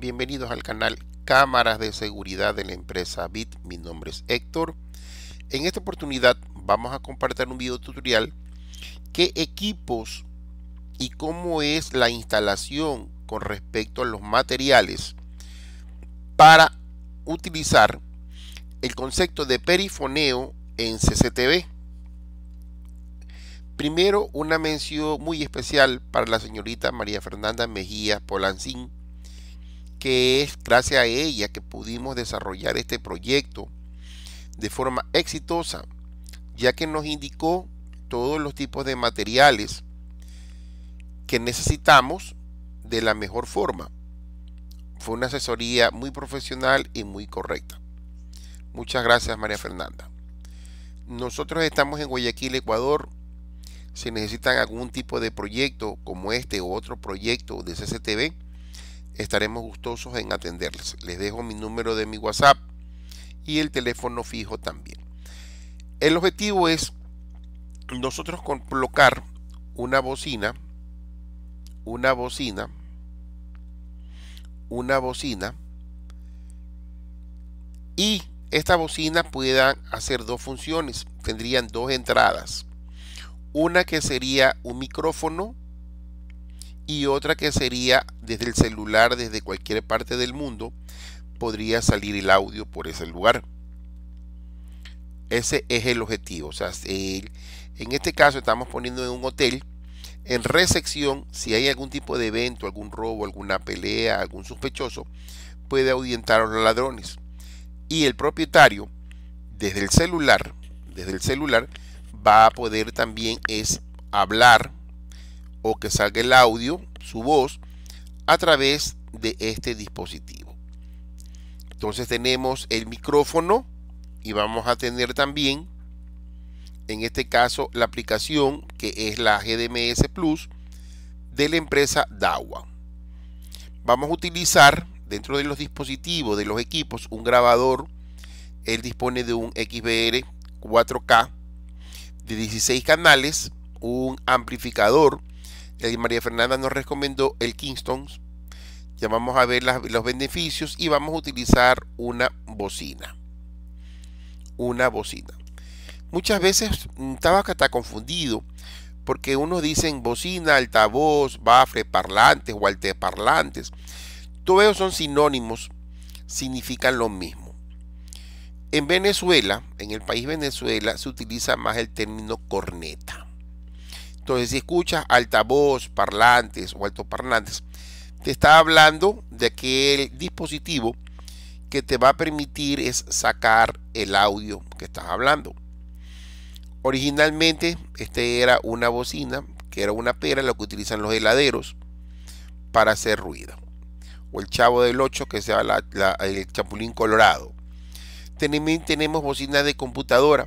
Bienvenidos al canal Cámaras de Seguridad de la empresa BIT. Mi nombre es Héctor. En esta oportunidad vamos a compartir un video tutorial qué equipos y cómo es la instalación con respecto a los materiales para utilizar el concepto de perifoneo en CCTV. Primero, una mención muy especial para la señorita María Fernanda Mejía Polancín, que es gracias a ella que pudimos desarrollar este proyecto de forma exitosa, ya que nos indicó todos los tipos de materiales que necesitamos de la mejor forma. Fue una asesoría muy profesional y muy correcta. Muchas gracias María Fernanda. Nosotros estamos en Guayaquil, Ecuador. Si necesitan algún tipo de proyecto como este o otro proyecto de CCTV, estaremos gustosos en atenderles. Les dejo mi número de mi WhatsApp y el teléfono fijo también. El objetivo es nosotros colocar una bocina, una bocina, una bocina y esta bocina pueda hacer dos funciones, tendrían dos entradas. Una que sería un micrófono y otra que sería desde el celular, desde cualquier parte del mundo, podría salir el audio por ese lugar. Ese es el objetivo. O sea, en este caso estamos poniendo en un hotel, en recepción, si hay algún tipo de evento, algún robo, alguna pelea, algún sospechoso, puede ahuyentar a los ladrones. Y el propietario, desde el celular, desde el celular, va a poder también es hablar o que salga el audio, su voz, a través de este dispositivo. Entonces tenemos el micrófono y vamos a tener también, en este caso, la aplicación que es la GDMS Plus de la empresa DAWA. Vamos a utilizar dentro de los dispositivos, de los equipos, un grabador. Él dispone de un XBR 4K de 16 canales, un amplificador María Fernanda nos recomendó el Kingston. Ya vamos a ver los beneficios y vamos a utilizar una bocina. Una bocina. Muchas veces mm, estaba hasta confundido porque unos dicen bocina, altavoz, bafre, parlantes o alteparlantes. Todos ellos son sinónimos, significan lo mismo. En Venezuela, en el país Venezuela, se utiliza más el término corneta. Entonces, si escuchas altavoz, parlantes o altoparlantes, te está hablando de aquel dispositivo que te va a permitir es sacar el audio que estás hablando. Originalmente, este era una bocina, que era una pera, lo que utilizan los heladeros para hacer ruido. O el chavo del 8, que sea el chapulín colorado. Tenemos bocinas de computadora.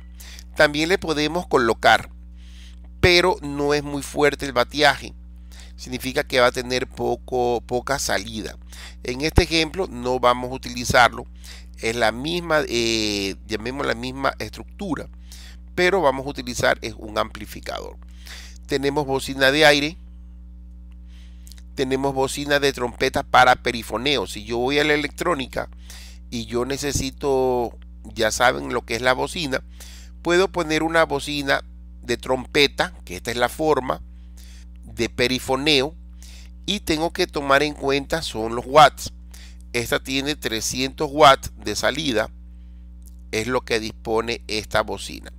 También le podemos colocar pero no es muy fuerte el bateaje. Significa que va a tener poco, poca salida. En este ejemplo no vamos a utilizarlo. Es la misma, eh, llamemos la misma estructura, pero vamos a utilizar es un amplificador. Tenemos bocina de aire, tenemos bocina de trompeta para perifoneo. Si yo voy a la electrónica y yo necesito, ya saben lo que es la bocina, puedo poner una bocina de trompeta, que esta es la forma, de perifoneo, y tengo que tomar en cuenta son los watts. Esta tiene 300 watts de salida, es lo que dispone esta bocina.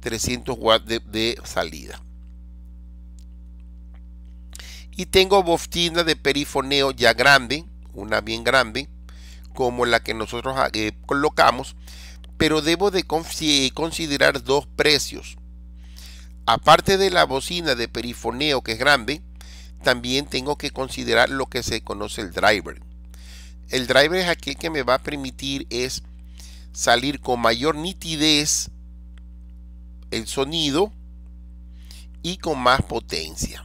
300 watts de, salida. Y tengo bocina de perifoneo ya grande, una bien grande, como la que nosotros eh, colocamos, pero debo de considerar dos precios aparte de la bocina de perifoneo que es grande, también tengo que considerar lo que se conoce el driver. El driver es aquel que me va a permitir es salir con mayor nitidez el sonido y con más potencia.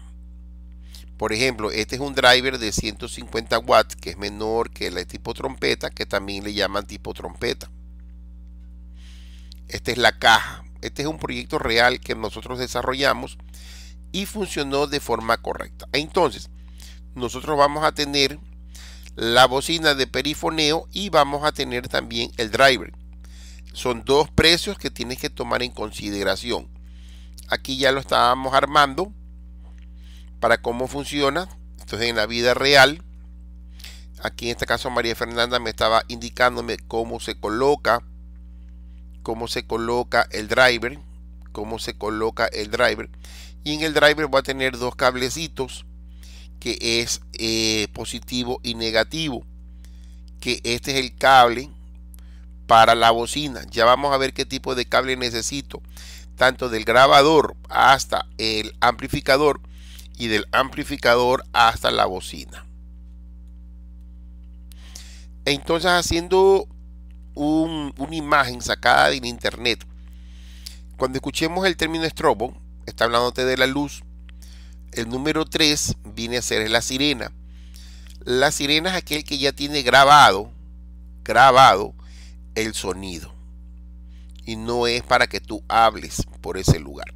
Por ejemplo, este es un driver de 150 watts que es menor que el tipo trompeta, que también le llaman tipo trompeta. Esta es la caja este es un proyecto real que nosotros desarrollamos y funcionó de forma correcta. Entonces, nosotros vamos a tener la bocina de perifoneo y vamos a tener también el driver. Son dos precios que tienes que tomar en consideración. Aquí ya lo estábamos armando para cómo funciona. Entonces en la vida real, aquí en este caso María Fernanda me estaba indicándome cómo se coloca, cómo se coloca el driver, cómo se coloca el driver. Y en el driver va a tener dos cablecitos que es eh, positivo y negativo. Que este es el cable para la bocina. Ya vamos a ver qué tipo de cable necesito. Tanto del grabador hasta el amplificador y del amplificador hasta la bocina. Entonces haciendo una imagen sacada de internet. Cuando escuchemos el término estrobo, está hablándote de la luz. El número 3 viene a ser la sirena. La sirena es aquel que ya tiene grabado, grabado el sonido. Y no es para que tú hables por ese lugar.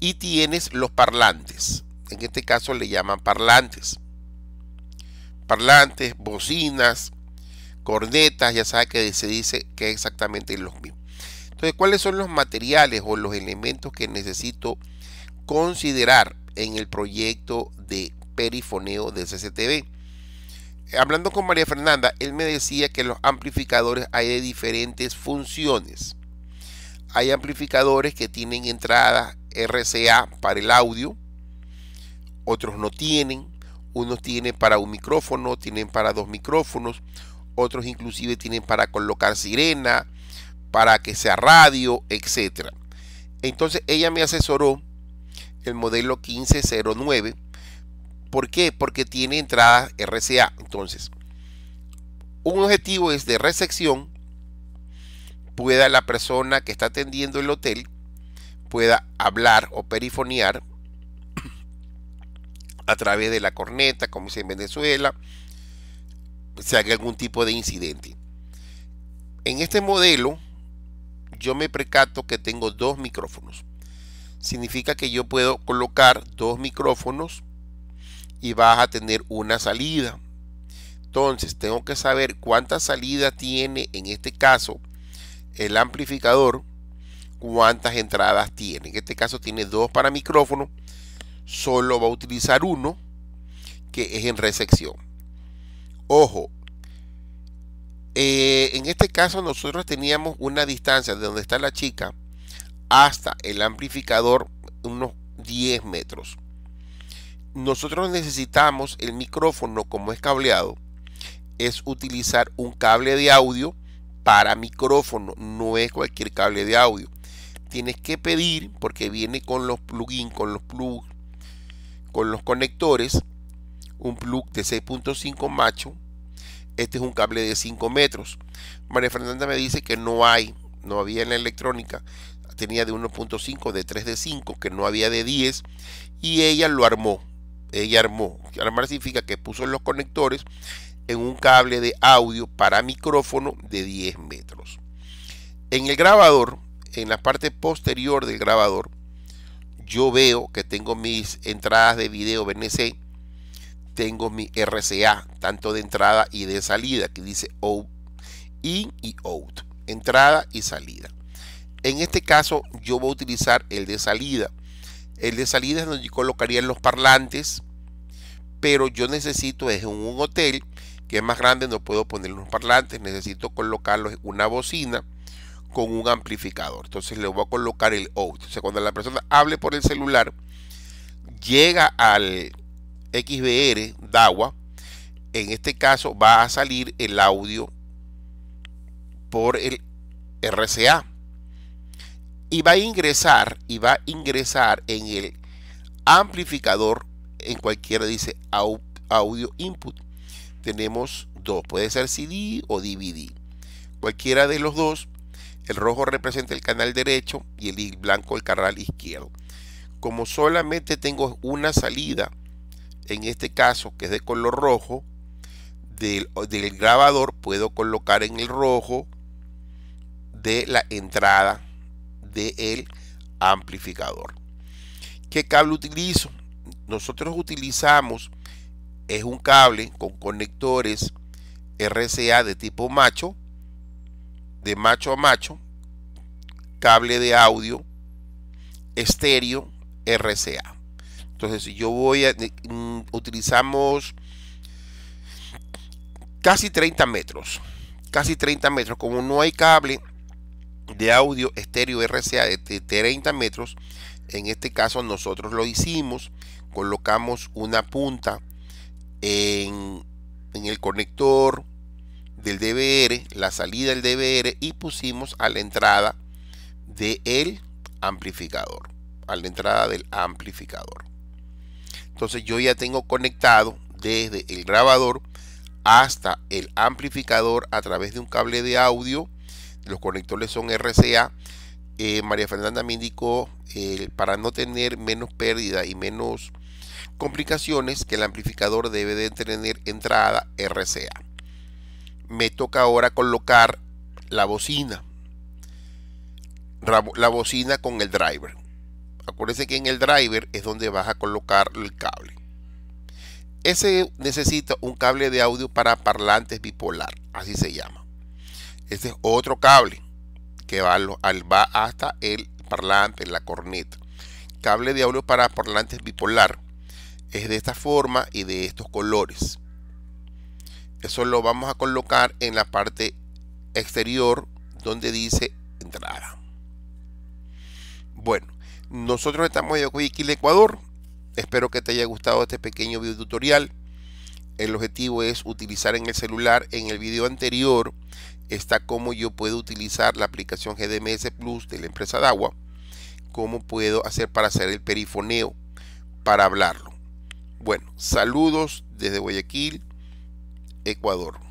Y tienes los parlantes. En este caso le llaman parlantes. Parlantes, bocinas, cornetas, ya sabes que se dice que es exactamente los mismos. Entonces, ¿cuáles son los materiales o los elementos que necesito considerar en el proyecto de perifoneo de CCTV? Hablando con María Fernanda, él me decía que los amplificadores hay de diferentes funciones. Hay amplificadores que tienen entrada RCA para el audio, otros no tienen, unos tienen para un micrófono, tienen para dos micrófonos, otros inclusive tienen para colocar sirena, para que sea radio, etc. Entonces ella me asesoró el modelo 1509. ¿Por qué? Porque tiene entrada RCA. Entonces, un objetivo es de recepción. Pueda la persona que está atendiendo el hotel pueda hablar o perifonear a través de la corneta, como dice en Venezuela, se haga algún tipo de incidente. En este modelo, yo me precato que tengo dos micrófonos. Significa que yo puedo colocar dos micrófonos y vas a tener una salida. Entonces, tengo que saber cuánta salida tiene, en este caso, el amplificador, cuántas entradas tiene. En este caso tiene dos para micrófono, solo va a utilizar uno, que es en recepción. Ojo, eh, en este caso nosotros teníamos una distancia de donde está la chica hasta el amplificador unos 10 metros. Nosotros necesitamos el micrófono como es cableado, es utilizar un cable de audio para micrófono, no es cualquier cable de audio. Tienes que pedir porque viene con los plugins, con los plugs, con los conectores un plug de 6.5 macho. Este es un cable de 5 metros. María Fernanda me dice que no hay, no había en la electrónica. Tenía de 1.5, de 3 de 5, que no había de 10. Y ella lo armó. Ella armó. Armar significa que puso los conectores en un cable de audio para micrófono de 10 metros. En el grabador, en la parte posterior del grabador, yo veo que tengo mis entradas de video BNC tengo mi RCA, tanto de entrada y de salida, que dice out, in y out, entrada y salida. En este caso yo voy a utilizar el de salida. El de salida es donde yo colocaría los parlantes, pero yo necesito es un hotel que es más grande, no puedo poner los parlantes, necesito colocarlos en una bocina con un amplificador. Entonces le voy a colocar el out. O sea, cuando la persona hable por el celular, llega al, XBR DAWA, en este caso va a salir el audio por el RCA y va a ingresar y va a ingresar en el amplificador en cualquiera dice audio input. Tenemos dos puede ser CD o DVD cualquiera de los dos el rojo representa el canal derecho y el blanco el canal izquierdo. Como solamente tengo una salida en este caso que es de color rojo del, grabador puedo colocar en el rojo de la entrada del amplificador ¿qué cable utilizo? nosotros utilizamos es un cable con conectores RCA de tipo macho, de macho a macho, cable de audio, estéreo, RCA. Entonces, yo voy a, mm, utilizamos casi 30 metros, casi 30 metros, como no hay cable de audio estéreo RCA de 30 metros, en este caso nosotros lo hicimos, colocamos una punta en, el conector del DVR, la salida del DVR y pusimos a la entrada del amplificador, a la entrada del amplificador. Entonces yo ya tengo conectado desde el grabador hasta el amplificador a través de un cable de audio. Los conectores son RCA. Eh, María Fernanda me indicó eh, para no tener menos pérdida y menos complicaciones que el amplificador debe de tener entrada RCA. Me toca ahora colocar la bocina. La bocina con el driver. Acuérdense que en el driver es donde vas a colocar el cable. Ese necesita un cable de audio para parlantes bipolar, así se llama. Este es otro cable que va, va hasta el parlante, la corneta. Cable de audio para parlantes bipolar es de esta forma y de estos colores. Eso lo vamos a colocar en la parte exterior donde dice entrada. Bueno, nosotros estamos en Guayaquil, Ecuador. Espero que te haya gustado este pequeño video tutorial. El objetivo es utilizar en el celular. En el video anterior está cómo yo puedo utilizar la aplicación GDMS Plus de la empresa Dagua. Cómo puedo hacer para hacer el perifoneo para hablarlo. Bueno, saludos desde Guayaquil, Ecuador.